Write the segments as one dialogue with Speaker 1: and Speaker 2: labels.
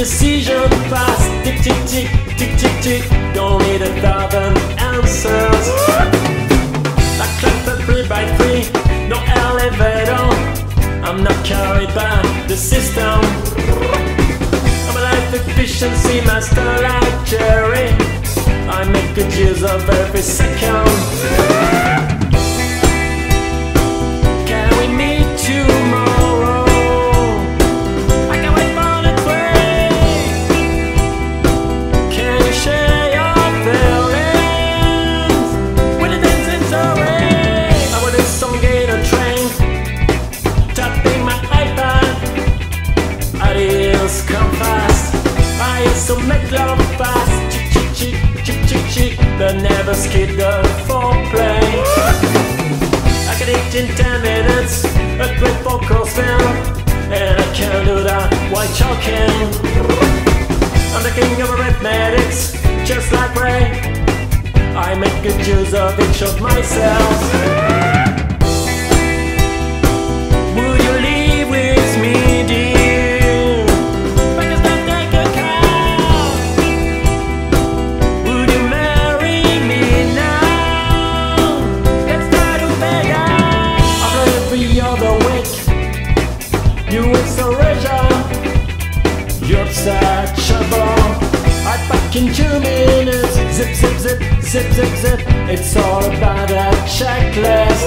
Speaker 1: decision fast. Tick, tick, tick, tick, tick, tick. Don't need a thousand answers. Like class three by three, no elevator. I'm not carried by the system. I'm a life efficiency master like Jerry. I make good use of every second. Used to make love fast. Chick chick chick chick chick chick. But never skip the foreplay. I can eat in ten minutes. A great vocal spin. And I can do that while choking. I'm the king of arithmetics, just like Ray. I make good use of each of myself. You're untouchable. I pack in two minutes. Zip, zip, zip, zip, zip, zip. It's all about a checklist.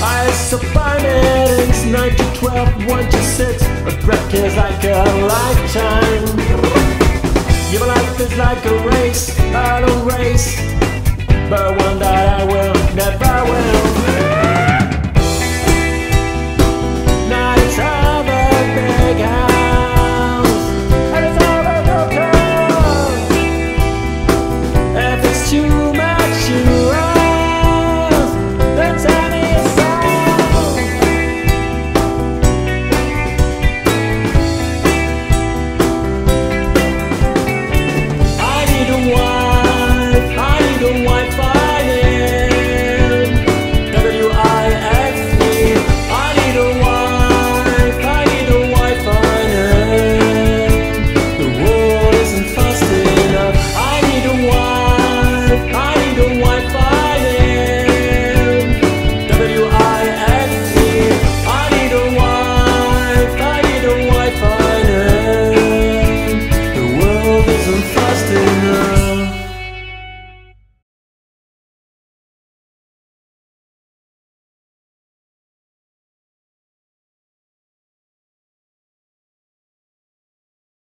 Speaker 1: I supply meetings 9 to 12, 1 to 6. A break is like a lifetime. Your life is like a race, I don't race, but one that